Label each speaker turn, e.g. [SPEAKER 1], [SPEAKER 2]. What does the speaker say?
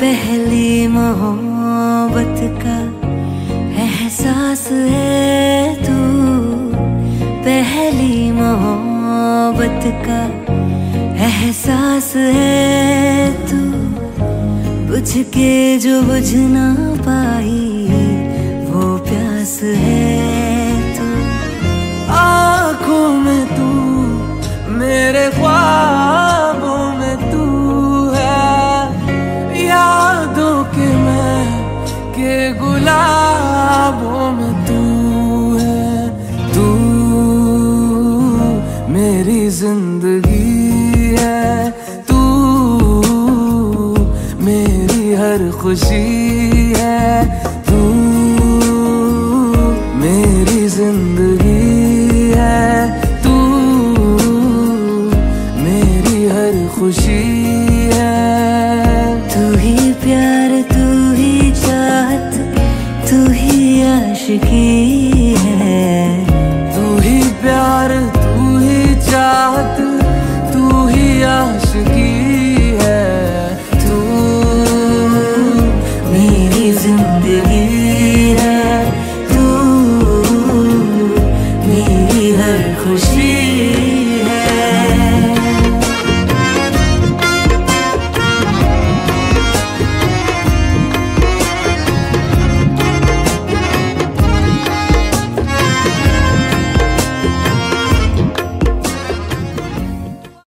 [SPEAKER 1] पहली मोहब्बत का एहसास है तू। पहली मोहब्बत का एहसास है तू। बुझ के जो बुझ ना पाई मेरी ज़िंदगी है तू
[SPEAKER 2] मेरी हर खुशी है तू मेरी ज़िंदगी है तू मेरी हर खुशी है। तू ही प्यार तू ही तू ही आशिकी है। तू ही प्यार